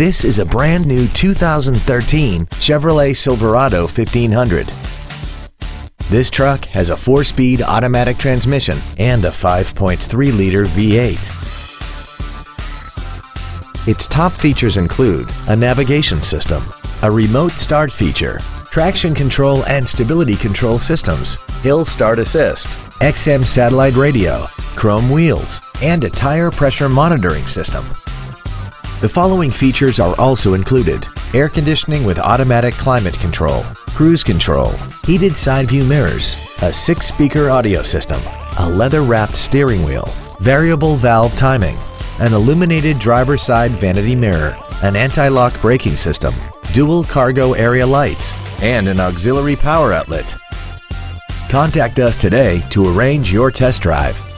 This is a brand new 2013 Chevrolet Silverado 1500. This truck has a four-speed automatic transmission and a 5.3-liter V8. Its top features include a navigation system, a remote start feature, traction control and stability control systems, hill start assist, XM satellite radio, chrome wheels, and a tire pressure monitoring system. The following features are also included. Air conditioning with automatic climate control, cruise control, heated side view mirrors, a six-speaker audio system, a leather-wrapped steering wheel, variable valve timing, an illuminated driver's side vanity mirror, an anti-lock braking system, dual cargo area lights, and an auxiliary power outlet. Contact us today to arrange your test drive.